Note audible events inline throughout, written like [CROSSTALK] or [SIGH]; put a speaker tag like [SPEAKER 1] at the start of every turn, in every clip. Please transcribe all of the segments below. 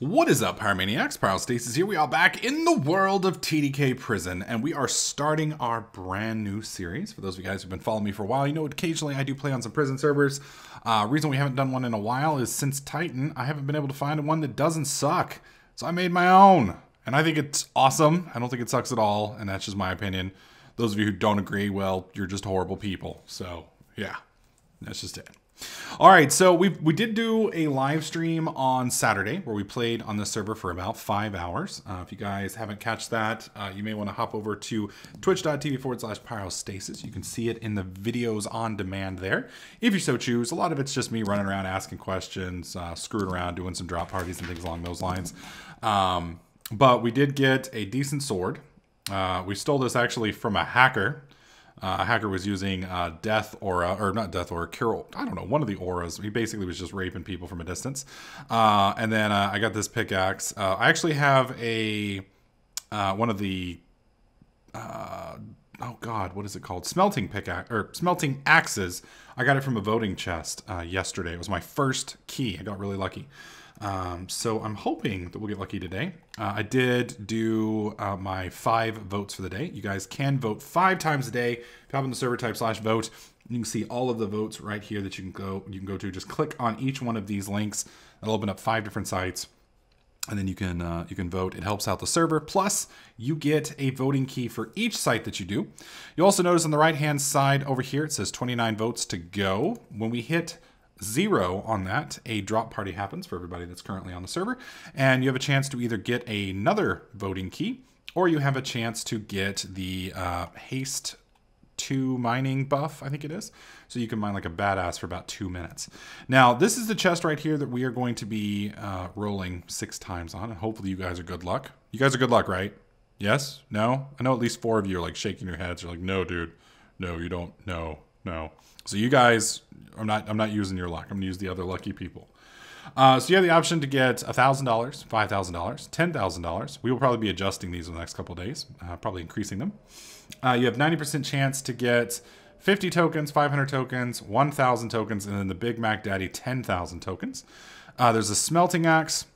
[SPEAKER 1] What is up, Pyromaniacs? Pyrostasis here. We are back in the world of TDK Prison, and we are starting our brand new series. For those of you guys who've been following me for a while, you know occasionally I do play on some prison servers. Uh, reason we haven't done one in a while is since Titan, I haven't been able to find one that doesn't suck. So I made my own, and I think it's awesome. I don't think it sucks at all, and that's just my opinion. Those of you who don't agree, well, you're just horrible people. So yeah, that's just it. All right, so we we did do a live stream on Saturday where we played on the server for about five hours. Uh, if you guys haven't catch that, uh, you may want to hop over to twitch.tv forward slash pyrostasis. You can see it in the videos on demand there, if you so choose. A lot of it's just me running around asking questions, uh, screwing around, doing some drop parties and things along those lines. Um, but we did get a decent sword. Uh, we stole this actually from a hacker a hacker was using uh, death aura, or not death aura, cure, I don't know, one of the auras. He basically was just raping people from a distance. Uh, and then uh, I got this pickaxe. Uh, I actually have a, uh, one of the, oh God, what is it called? Smelting pickaxe, or smelting axes. I got it from a voting chest uh, yesterday. It was my first key. I got really lucky. Um, so I'm hoping that we'll get lucky today. Uh, I did do uh, my five votes for the day. You guys can vote five times a day. If you hop on the server type slash vote, you can see all of the votes right here that you can go. You can go to. Just click on each one of these links. That'll open up five different sites and then you can uh, you can vote. It helps out the server. Plus, you get a voting key for each site that you do. You also notice on the right hand side over here it says 29 votes to go. When we hit zero on that, a drop party happens for everybody that's currently on the server, and you have a chance to either get another voting key or you have a chance to get the uh, haste 2 mining buff, I think it is. So you can mine like a badass for about two minutes. Now, this is the chest right here that we are going to be uh, rolling six times on, hopefully you guys are good luck. You guys are good luck, right? Yes? No? I know at least four of you are like shaking your heads. You're like, no, dude. No, you don't. No, no. So you guys, I'm not I'm not using your luck. I'm gonna use the other lucky people. Uh, so you have the option to get $1,000, $5,000, $10,000. We will probably be adjusting these in the next couple days, uh, probably increasing them. Uh, you have 90% chance to get 50 tokens, 500 tokens, 1,000 tokens, and then the Big Mac Daddy 10,000 tokens. Uh, there's a smelting axe,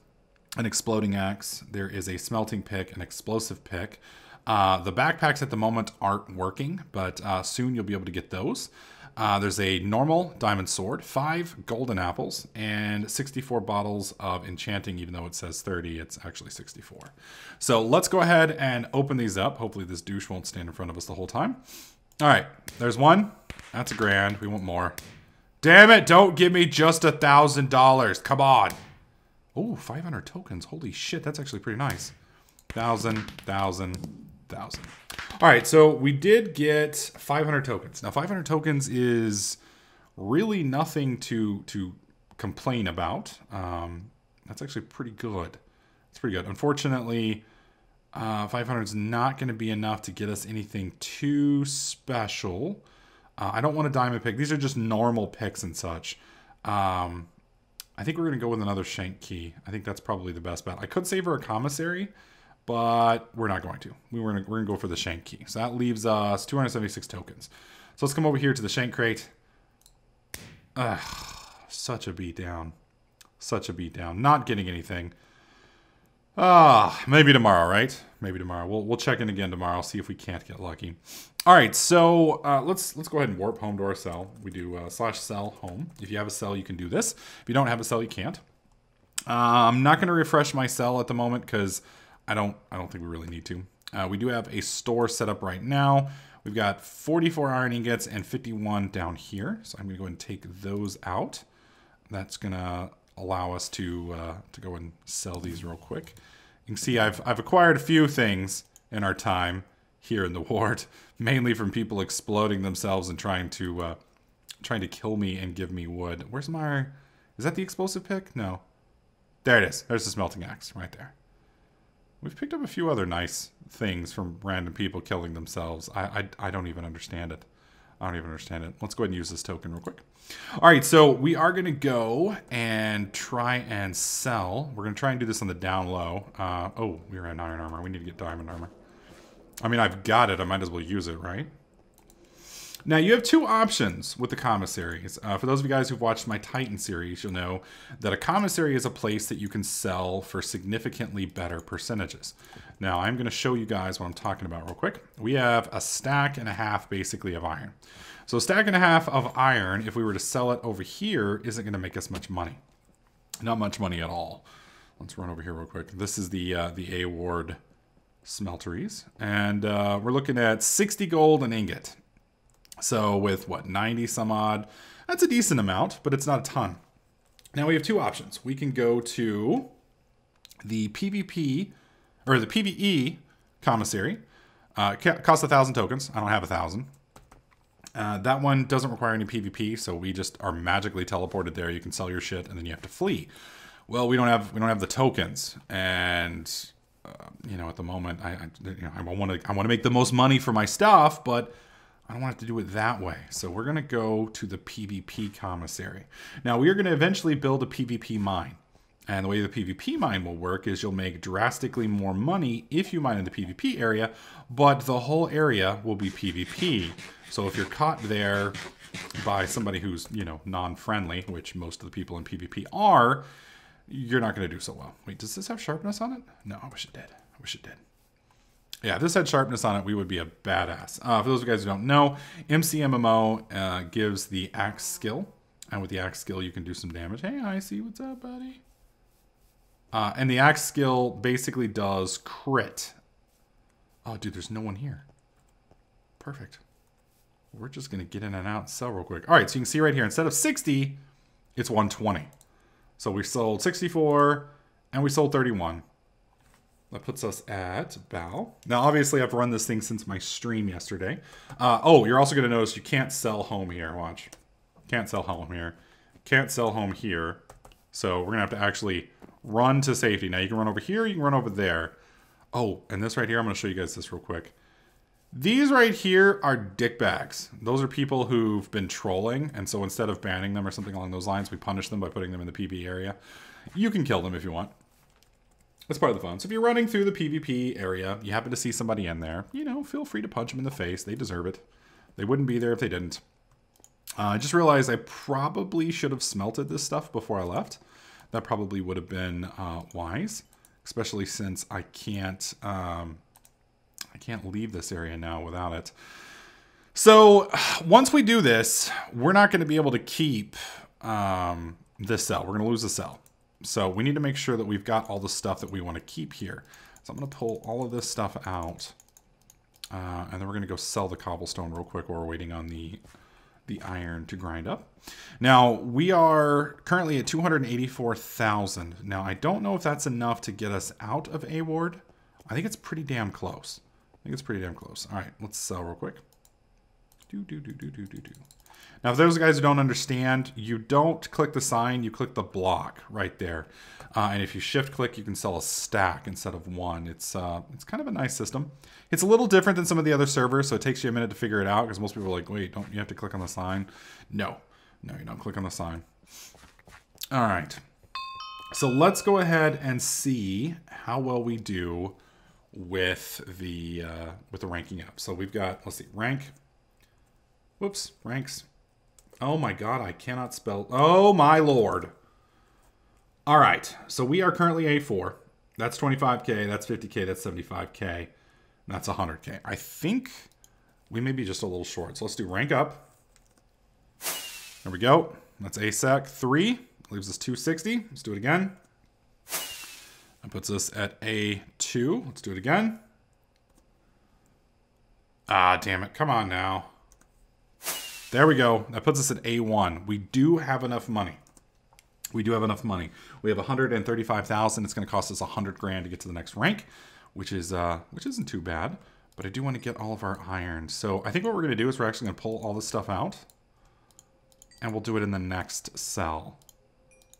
[SPEAKER 1] an exploding axe. There is a smelting pick, an explosive pick. Uh, the backpacks at the moment aren't working, but uh, soon you'll be able to get those. Uh, there's a normal diamond sword, five golden apples, and 64 bottles of enchanting, even though it says 30, it's actually 64. So let's go ahead and open these up. Hopefully this douche won't stand in front of us the whole time. All right, there's one. That's a grand. We want more. Damn it, don't give me just a thousand dollars. Come on. Oh, 500 tokens. Holy shit, that's actually pretty nice. Thousand, thousand, thousand. All right, so we did get 500 tokens. Now, 500 tokens is really nothing to to complain about. Um, that's actually pretty good. It's pretty good. Unfortunately, uh, 500 is not going to be enough to get us anything too special. Uh, I don't want a diamond pick. These are just normal picks and such. Um, I think we're going to go with another shank key. I think that's probably the best bet. I could save her a commissary, but we're not going to. We were gonna, we're gonna go for the shank key. So that leaves us 276 tokens. So let's come over here to the shank crate. Ugh, such a beatdown. Such a beatdown. Not getting anything. Ah, maybe tomorrow, right? Maybe tomorrow. We'll we'll check in again tomorrow. See if we can't get lucky. All right, so uh, let's let's go ahead and warp home to our cell. We do uh, slash cell home. If you have a cell, you can do this. If you don't have a cell, you can't. Uh, I'm not going to refresh my cell at the moment because I don't I don't think we really need to. Uh, we do have a store set up right now. We've got 44 iron ingots and 51 down here. So I'm going to go and take those out. That's going to allow us to uh, to go and sell these real quick. You can see I've, I've acquired a few things in our time here in the [LAUGHS] ward, mainly from people exploding themselves and trying to uh, trying to kill me and give me wood. Where's my... Is that the explosive pick? No. There it is. There's the smelting axe right there. We've picked up a few other nice things from random people killing themselves. I, I, I don't even understand it. I don't even understand it. Let's go ahead and use this token real quick. All right, so we are going to go and try and sell. We're going to try and do this on the down low. Uh, oh, we are in iron armor. We need to get diamond armor. I mean, I've got it. I might as well use it, right? Now, you have two options with the commissaries. Uh, for those of you guys who've watched my Titan series, you'll know that a commissary is a place that you can sell for significantly better percentages. Now, I'm going to show you guys what I'm talking about real quick. We have a stack and a half, basically, of iron. So a stack and a half of iron, if we were to sell it over here, isn't going to make us much money. Not much money at all. Let's run over here real quick. This is the uh, the A Ward smelteries. And uh, we're looking at 60 gold an ingot. So with what, 90 some odd, that's a decent amount, but it's not a ton. Now we have two options. We can go to the PvP, or the PvE commissary. Uh, costs a thousand tokens. I don't have a thousand. Uh, that one doesn't require any PvP, so we just are magically teleported there. You can sell your shit, and then you have to flee. Well, we don't have we don't have the tokens, and uh, you know, at the moment, I, I you know, I want to, I want to make the most money for my stuff, but I don't want to do it that way. So we're going to go to the PvP commissary. Now we are going to eventually build a PvP mine. And the way the PvP mine will work is you'll make drastically more money if you mine in the PvP area, but the whole area will be PvP. So if you're caught there by somebody who's, you know, non-friendly, which most of the people in PvP are, you're not going to do so well. Wait, does this have sharpness on it? No, I wish it did. I wish it did. Yeah, if this had sharpness on it, we would be a badass. Uh, for those of you guys who don't know, MCMMO uh, gives the axe skill. And with the axe skill, you can do some damage. Hey, I see what's up, buddy. Uh, and the axe skill basically does crit. Oh, dude, there's no one here. Perfect. We're just going to get in and out and sell real quick. All right, so you can see right here, instead of 60, it's 120. So we sold 64 and we sold 31. That puts us at bow. Now, obviously, I've run this thing since my stream yesterday. Uh, oh, you're also going to notice you can't sell home here. Watch. Can't sell home here. Can't sell home here. So we're going to have to actually run to safety. Now, you can run over here. You can run over there. Oh, and this right here, I'm going to show you guys this real quick. These right here are dickbags. Those are people who've been trolling, and so instead of banning them or something along those lines, we punish them by putting them in the PB area. You can kill them if you want. That's part of the fun. So if you're running through the PvP area, you happen to see somebody in there, you know, feel free to punch them in the face. They deserve it. They wouldn't be there if they didn't. Uh, I just realized I probably should have smelted this stuff before I left. That probably would have been uh, wise, especially since I can't... Um, I can't leave this area now without it. So [SIGHS] once we do this, we're not going to be able to keep um, this cell. We're going to lose the cell. So we need to make sure that we've got all the stuff that we want to keep here. So I'm going to pull all of this stuff out. Uh, and then we're going to go sell the cobblestone real quick while we're waiting on the the iron to grind up. Now, we are currently at 284,000. Now, I don't know if that's enough to get us out of A Ward. I think it's pretty damn close I think it's pretty damn close. All right, let's sell real quick. Do, do, do, do, do, do, do. Now, for those guys who don't understand, you don't click the sign, you click the block right there. Uh, and if you shift click, you can sell a stack instead of one. It's uh, it's kind of a nice system. It's a little different than some of the other servers, so it takes you a minute to figure it out because most people are like, wait, don't you have to click on the sign? No, no, you don't click on the sign. All right. So let's go ahead and see how well we do with the uh, with the ranking up. So we've got let's see rank. Whoops, ranks. Oh my god, I cannot spell. Oh my lord. All right, so we are currently A4. That's 25k. That's 50k. That's 75k. That's 100k. I think we may be just a little short. So let's do rank up. There we go. That's ASEC 3. Leaves us 260. Let's do it again. That puts us at A2. Let's do it again. Ah, damn it. Come on now. There we go. That puts us at A1. We do have enough money. We do have enough money. We have 135,000. It's going to cost us 100 grand to get to the next rank, which is uh, which isn't too bad. But I do want to get all of our iron. So I think what we're going to do is we're actually going to pull all this stuff out. And we'll do it in the next cell.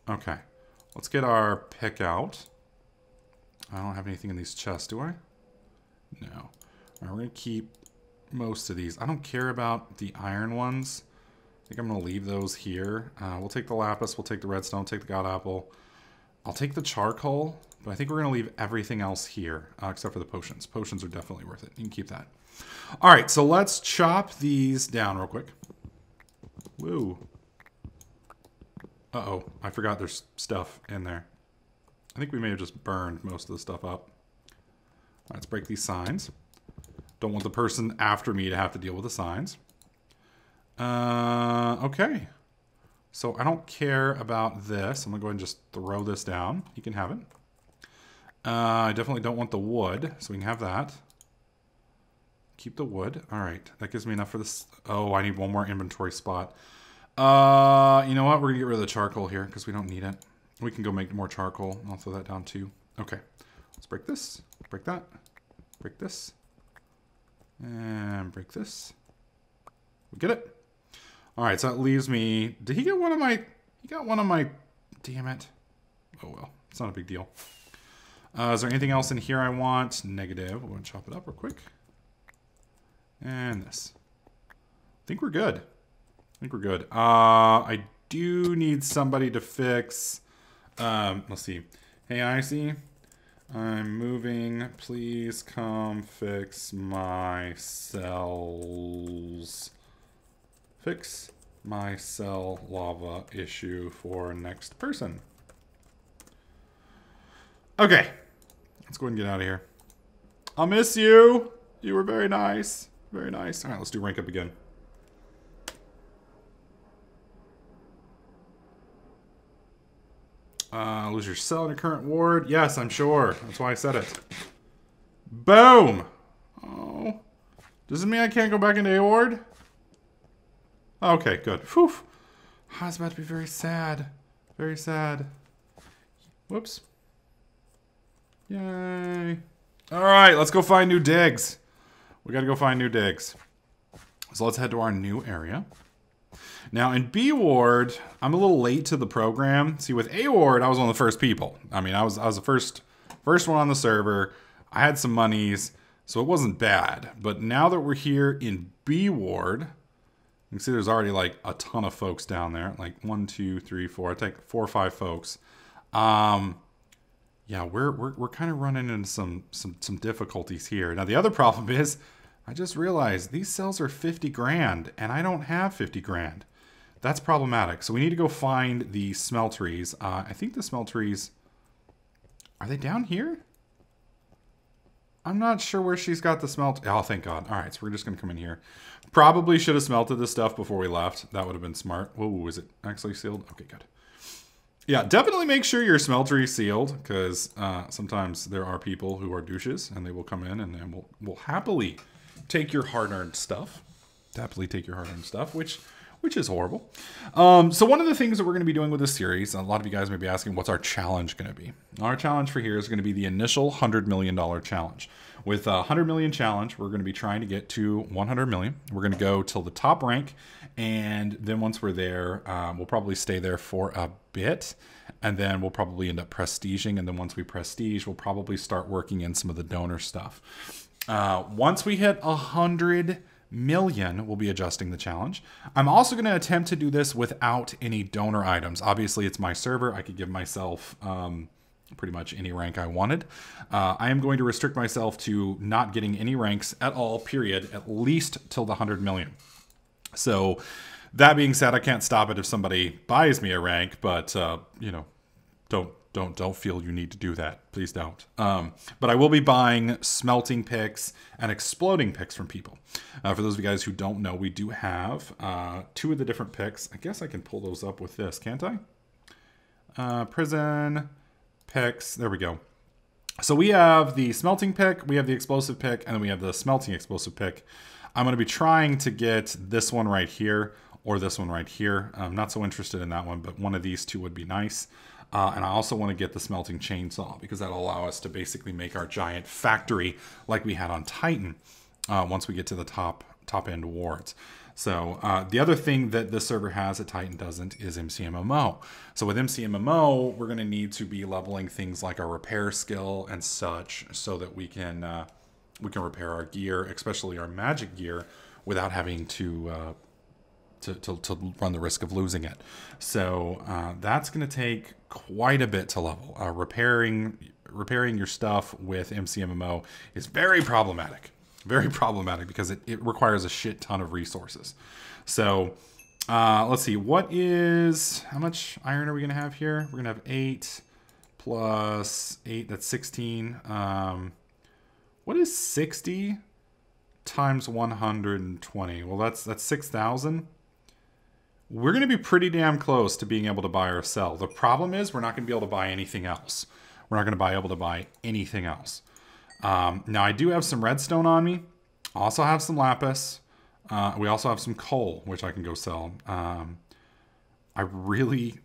[SPEAKER 1] Okay. Let's get our pick out. I don't have anything in these chests, do I? No. Right, we're going to keep most of these. I don't care about the iron ones. I think I'm going to leave those here. Uh, we'll take the lapis, we'll take the redstone, take the god apple. I'll take the charcoal, But I think we're going to leave everything else here, uh, except for the potions. Potions are definitely worth it. You can keep that. All right, so let's chop these down real quick. Woo. Uh-oh, I forgot there's stuff in there. I think we may have just burned most of the stuff up. let's break these signs. Don't want the person after me to have to deal with the signs. Uh, okay. So I don't care about this. I'm to go ahead and just throw this down. You can have it. Uh, I definitely don't want the wood, so we can have that. Keep the wood. All right, that gives me enough for this. Oh, I need one more inventory spot. Uh, you know what? We're gonna get rid of the charcoal here because we don't need it. We can go make more charcoal. I'll throw that down too. Okay, let's break this, break that, break this, and break this. We get it. All right, so that leaves me. Did he get one of my? He got one of my. Damn it. Oh well, it's not a big deal. Uh, is there anything else in here I want? Negative. To chop it up real quick. And this. I think we're good. I think we're good. Uh, I do need somebody to fix... Um, let's see. Hey, Icy. I'm moving. Please come fix my cells. Fix my cell lava issue for next person. Okay. Let's go ahead and get out of here. I'll miss you. You were very nice. Very nice. All right, let's do rank up again. Uh, lose your cell in your current ward. Yes, I'm sure. That's why I said it. Boom! Oh. Does it mean I can't go back into A ward? Okay, good. Whew. I was about to be very sad. Very sad. Whoops. Yay. All right, let's go find new digs. We got to go find new digs. So let's head to our new area. Now in B ward, I'm a little late to the program. See, with A ward, I was one of the first people. I mean, I was I was the first first one on the server. I had some monies, so it wasn't bad. But now that we're here in B ward, you can see there's already like a ton of folks down there. Like one, two, three, four. I take four or five folks. Um, yeah, we're we're we're kind of running into some some some difficulties here. Now the other problem [LAUGHS] is, I just realized these cells are 50 grand, and I don't have 50 grand. That's problematic. So we need to go find the smelteries. Uh, I think the smelteries are they down here? I'm not sure where she's got the smelt. Oh, thank God. All right, so we're just going to come in here. Probably should have smelted this stuff before we left. That would have been smart. Oh, is it actually sealed? Okay, good. Yeah, definitely make sure your smeltery is sealed because uh, sometimes there are people who are douches and they will come in and, and will, will happily take your hard-earned stuff. Happily take your hard-earned stuff, which which is horrible. Um, so one of the things that we're going to be doing with this series, a lot of you guys may be asking, what's our challenge going to be? Our challenge for here is going to be the initial $100 million challenge. With a 100 million challenge, we're going to be trying to get to 100 million. We're going to go till the top rank, and then once we're there, um, we'll probably stay there for a bit, and then we'll probably end up prestiging. And then once we prestige, we'll probably start working in some of the donor stuff. Uh, once we hit 100 million, we'll be adjusting the challenge. I'm also going to attempt to do this without any donor items. Obviously, it's my server. I could give myself um, pretty much any rank I wanted. Uh, I am going to restrict myself to not getting any ranks at all, period, at least till the 100 million. So that being said, I can't stop it if somebody buys me a rank, but, uh, you know, don't don't don't feel you need to do that. Please don't. Um, but I will be buying smelting picks and exploding picks from people. Uh, for those of you guys who don't know, we do have uh, two of the different picks. I guess I can pull those up with this, can't I? Uh, prison picks. There we go. So we have the smelting pick, we have the explosive pick, and then we have the smelting explosive pick. I'm going to be trying to get this one right here or this one right here. I'm not so interested in that one, but one of these two would be nice. Uh, and I also want to get the smelting chainsaw because that'll allow us to basically make our giant factory like we had on Titan uh, once we get to the top top end wards. So uh, the other thing that this server has that Titan doesn't is MCMMO. So with MCMMO, we're going to need to be leveling things like our repair skill and such, so that we can uh, we can repair our gear, especially our magic gear, without having to uh, to, to, to, run the risk of losing it. So uh, that's going to take quite a bit to level. Uh, repairing repairing your stuff with MCMMO is very problematic. Very problematic because it, it requires a shit ton of resources. So uh, let's see. What is... How much iron are we going to have here? We're going to have 8 plus 8. That's 16. Um, what is 60 times 120? Well, that's that's 6,000 we're going to be pretty damn close to being able to buy or sell. The problem is we're not going to be able to buy anything else. We're not going to be able to buy anything else. Um, now, I do have some redstone on me. also have some lapis. Uh, we also have some coal, which I can go sell. Um, I really,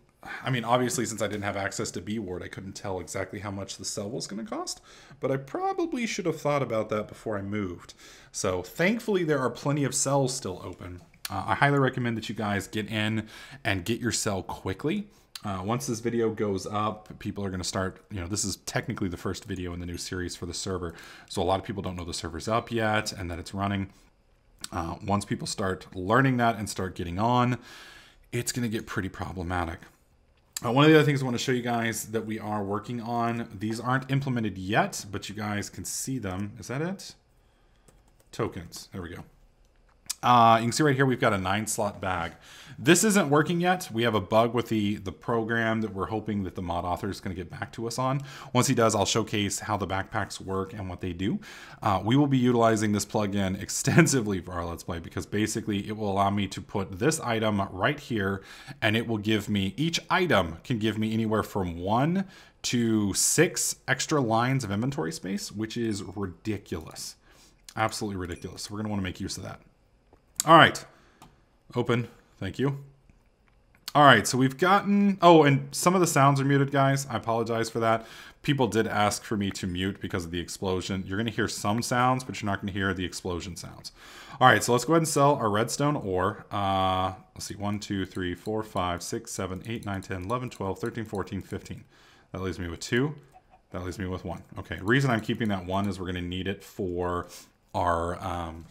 [SPEAKER 1] I mean, obviously, since I didn't have access to B Ward, I couldn't tell exactly how much the sell was going to cost. But I probably should have thought about that before I moved. So thankfully, there are plenty of cells still open. Uh, I highly recommend that you guys get in and get your cell quickly. Uh, once this video goes up, people are going to start, you know, this is technically the first video in the new series for the server. So a lot of people don't know the server's up yet and that it's running. Uh, once people start learning that and start getting on, it's going to get pretty problematic. Uh, one of the other things I want to show you guys that we are working on, these aren't implemented yet, but you guys can see them. Is that it? Tokens. There we go. Uh, you can see right here we've got a nine slot bag. This isn't working yet. We have a bug with the, the program that we're hoping that the mod author is going to get back to us on. Once he does, I'll showcase how the backpacks work and what they do. Uh, we will be utilizing this plugin [LAUGHS] extensively for our Let's Play because basically it will allow me to put this item right here and it will give me, each item can give me anywhere from one to six extra lines of inventory space, which is ridiculous. Absolutely ridiculous. So we're going to want to make use of that. All right. Open. Thank you. All right, so we've gotten... Oh, and some of the sounds are muted, guys. I apologize for that. People did ask for me to mute because of the explosion. You're going to hear some sounds, but you're not going to hear the explosion sounds. All right, so let's go ahead and sell our redstone ore. Uh, let's see, 1, 2, 3, 4, 5, 6, 7, 8, 9, 10, 11, 12, 13, 14, 15. That leaves me with 2. That leaves me with 1. Okay, reason I'm keeping that 1 is we're going to need it for our... Um,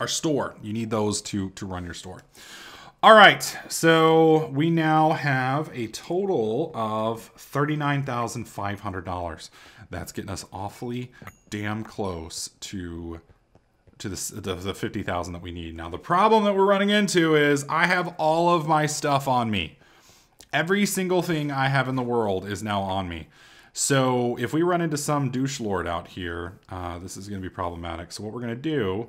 [SPEAKER 1] our store. You need those to, to run your store. All right, so we now have a total of $39,500. That's getting us awfully damn close to to the, the, the 50,000 that we need. Now, the problem that we're running into is I have all of my stuff on me. Every single thing I have in the world is now on me. So if we run into some douche lord out here, uh, this is going to be problematic. So what we're going to do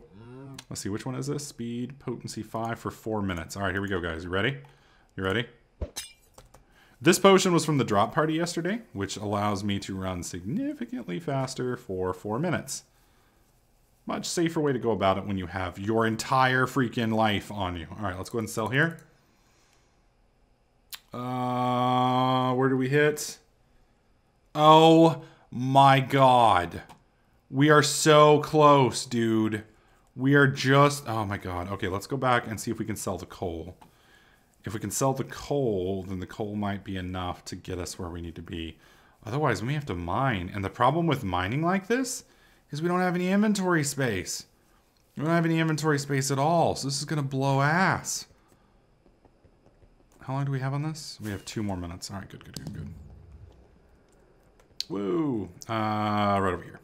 [SPEAKER 1] Let's see, which one is this? Speed, potency 5 for 4 minutes. All right, here we go, guys. You ready? You ready? This potion was from the drop party yesterday, which allows me to run significantly faster for 4 minutes. Much safer way to go about it when you have your entire freaking life on you. All right, let's go ahead and sell here. Uh, where do we hit? Oh my god. We are so close, dude. We are just... Oh my god. Okay, let's go back and see if we can sell the coal. If we can sell the coal, then the coal might be enough to get us where we need to be. Otherwise, we have to mine. And the problem with mining like this is we don't have any inventory space. We don't have any inventory space at all. So this is going to blow ass. How long do we have on this? We have two more minutes. All right, good, good, good, good. Woo. Uh, right over here.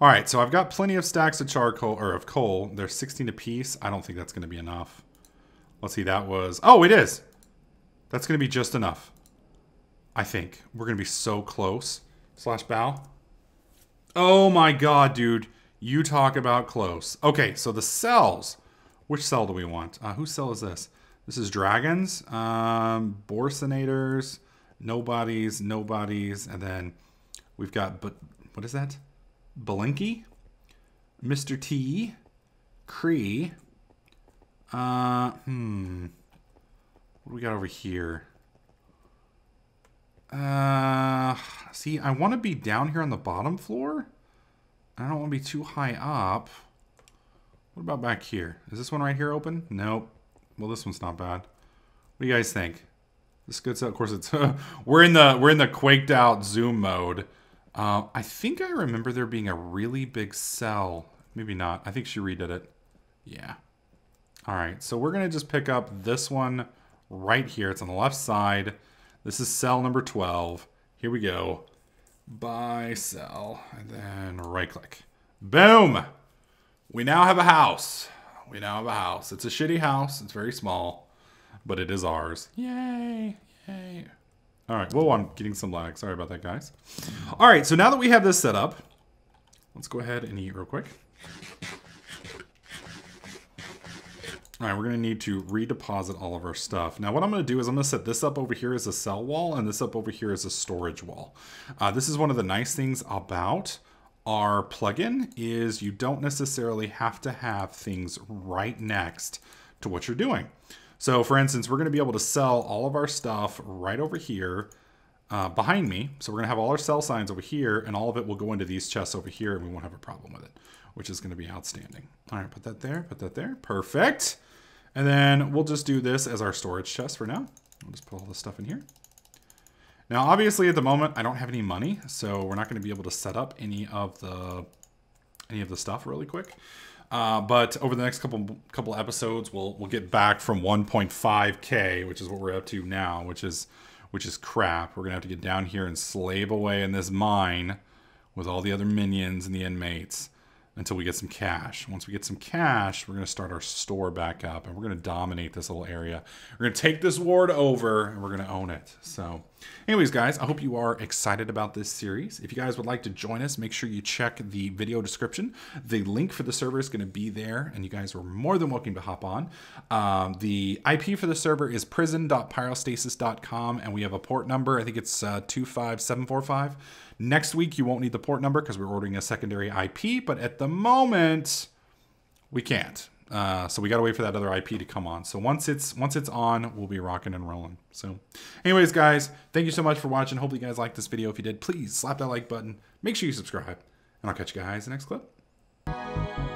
[SPEAKER 1] All right, so I've got plenty of stacks of charcoal or of coal. They're 16 a piece. I don't think that's going to be enough. Let's see, that was... Oh, it is! That's going to be just enough. I think. We're going to be so close. Slash bow. Oh my god, dude. You talk about close. Okay, so the cells. Which cell do we want? Uh, whose cell is this? This is dragons, um, borsinators, nobodies, nobodies, and then we've got, but what is that? Balinky, Mr. T, Cree. Uh, hmm. What do we got over here? Uh, see, I want to be down here on the bottom floor. I don't want to be too high up. What about back here? Is this one right here open? Nope. Well, this one's not bad. What do you guys think? This good. Of course, it's [LAUGHS] we're in the we're in the quaked out zoom mode. Uh, I think I remember there being a really big cell. Maybe not. I think she redid it. Yeah. All right, so we're going to just pick up this one right here. It's on the left side. This is cell number 12. Here we go. buy, sell, and then right click. Boom! We now have a house. We now have a house. It's a shitty house. It's very small, but it is ours. Yay! Yay! All right. Whoa, I'm getting some lag. Sorry about that, guys. All right. So now that we have this set up, let's go ahead and eat real quick. All right, we're gonna need to redeposit all of our stuff. Now what I'm gonna do is I'm gonna set this up over here as a cell wall and this up over here as a storage wall. Uh, this is one of the nice things about our plugin is you don't necessarily have to have things right next to what you're doing. So for instance, we're gonna be able to sell all of our stuff right over here uh, behind me. So we're gonna have all our sell signs over here and all of it will go into these chests over here and we won't have a problem with it, which is gonna be outstanding. All right, put that there, put that there, perfect. And then we'll just do this as our storage chest for now. We'll just put all this stuff in here. Now, obviously, at the moment, I don't have any money, so we're not going to be able to set up any of the any of the stuff really quick. Uh, but over the next couple couple episodes, we'll we'll get back from 1.5k, which is what we're up to now, which is which is crap. We're gonna have to get down here and slave away in this mine with all the other minions and the inmates until we get some cash. Once we get some cash, we're going to start our store back up and we're going to dominate this little area. We're going to take this ward over and we're going to own it. So anyways, guys, I hope you are excited about this series. If you guys would like to join us, make sure you check the video description. The link for the server is going to be there and you guys are more than welcome to hop on. Um, the IP for the server is prison.pyrostasis.com and we have a port number. I think it's uh, 25745. Next week, you won't need the port number because we're ordering a secondary IP, but at the moment, we can't. Uh, so we got to wait for that other IP to come on. So once it's once it's on, we'll be rocking and rolling. So anyways, guys, thank you so much for watching. Hopefully you guys liked this video. If you did, please slap that like button. Make sure you subscribe. And I'll catch you guys in the next clip.